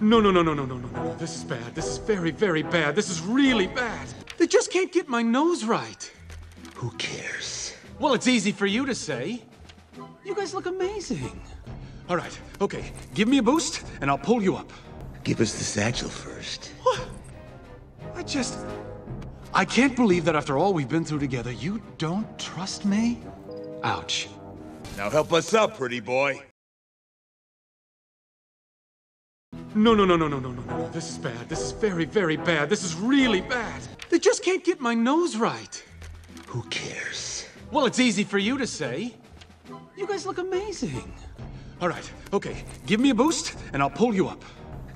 No, no, no, no, no, no, no, no. This is bad. This is very, very bad. This is really bad. They just can't get my nose right. Who cares? Well, it's easy for you to say. You guys look amazing. All right, okay. Give me a boost, and I'll pull you up. Give us the satchel first. What? I just. I can't believe that after all we've been through together, you don't trust me? Ouch. Now help us up, pretty boy. No, no, no, no, no, no, no, no. This is bad. This is very, very bad. This is really bad. They just can't get my nose right. Who cares? Well, it's easy for you to say. You guys look amazing. All right, okay. Give me a boost, and I'll pull you up.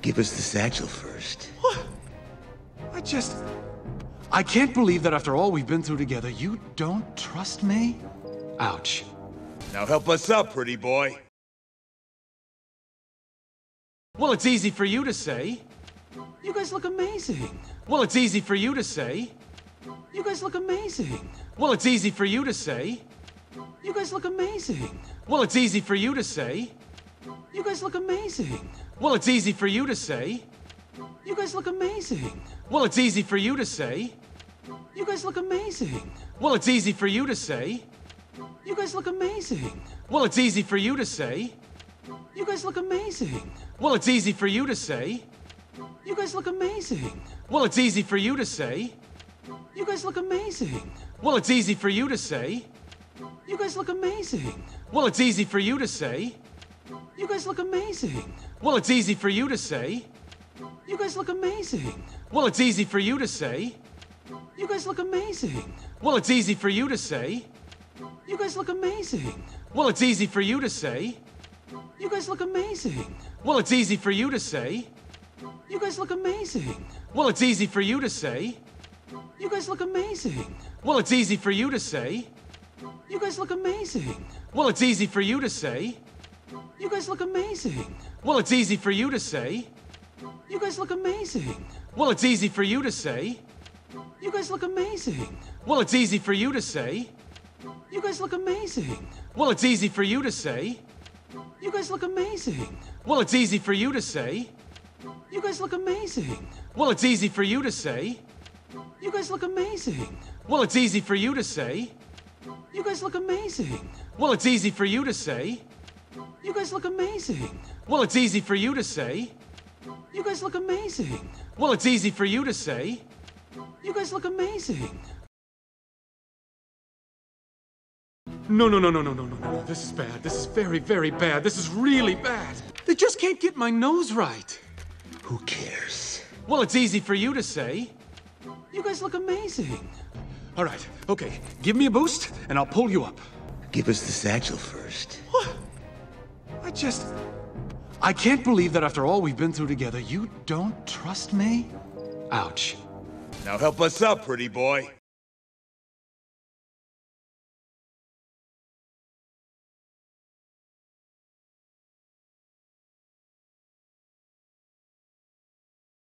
Give us the satchel first. What? I just. I can't believe that after all we've been through together, you don't trust me? Ouch. Now help us up, pretty boy. Well, it's easy for you to say. You guys look amazing. Well, it's easy for you to say. You guys look amazing. Well, it's easy for you to say. You guys look amazing. Well, it's easy for you to say. You guys look amazing. Well, it's easy for you to say. You guys look amazing. Well, it's easy for you to say. You guys look amazing. Well, it's easy for you to say. You guys look amazing. Well, it's easy for you to say. You guys look amazing. Well, it's easy for you to say. You guys look amazing. Well, it's easy for you to say. You guys look amazing. Well, it's easy for you to say. You guys look amazing. Well, it's easy for you to say. You guys look amazing. Well, it's easy for you to say. You guys look amazing. Well, it's easy for you to say. You guys look amazing. Well, it's easy for you to say. You guys look amazing. Well, it's easy for you to say. You guys look amazing. Well, it's easy for you to say. You guys look amazing. Well, it's easy for you to say. You guys look amazing. Well, it's easy for you to say. You guys look amazing. Well, it's easy for you to say. You guys look amazing. Well, it's easy for you to say. You guys look amazing. Well, it's easy for you to say. You guys look amazing. Well, it's easy for you to say. You guys look amazing. Well, it's easy for you to say. You guys look amazing. Well, it's easy for you to say. You guys look amazing. Well, it's easy for you to say. You guys look amazing. Well, it's easy for you to say. You guys look amazing. Well, it's easy for you to say. You guys look amazing. Well, it's easy for you to say. You guys look amazing. Well, it's easy for you to say. You guys look amazing. No, no, no, no, no, no, no, no. This is bad. This is very, very bad. This is really bad. They just can't get my nose right. Who cares? Well, it's easy for you to say. You guys look amazing. All right, okay. Give me a boost, and I'll pull you up. Give us the satchel first. What? I just. I can't believe that after all we've been through together, you don't trust me? Ouch. Now help us up, pretty boy.